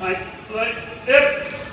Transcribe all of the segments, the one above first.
Eins, zwei, ja.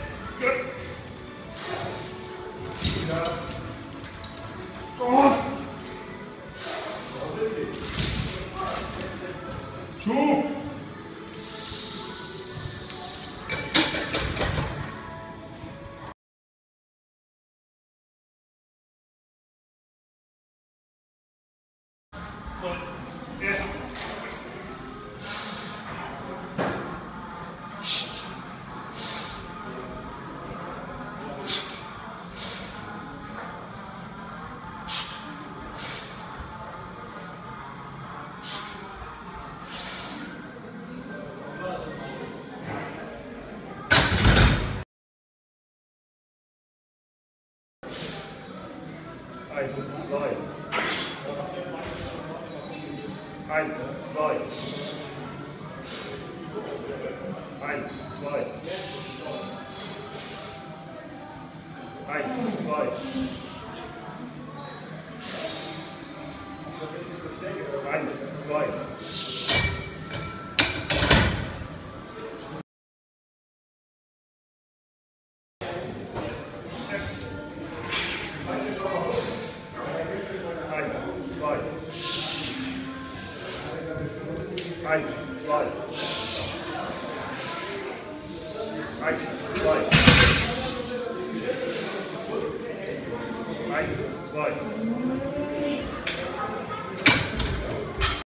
Eins, zwei. Eins, zwei. Eins, zwei. Eins, zwei. Eins, zwei. Eins, zwei. Eins, zwei. Eins, zwei.